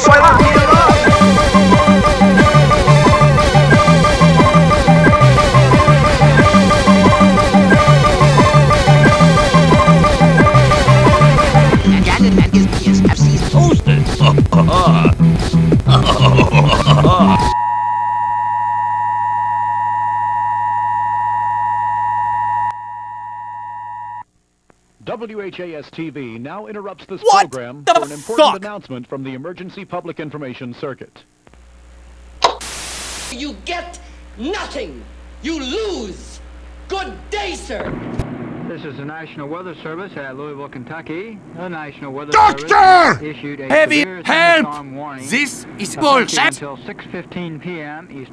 摔烂。WHAS TV now interrupts this What program for an important fuck? announcement from the Emergency Public Information Circuit. You get nothing. You lose. Good day, sir. This is the National Weather Service at Louisville, Kentucky. The National Weather Doctor! Service issued a Heavy severe help! thunderstorm warning This is effective bullshit! until 6:15 p.m. East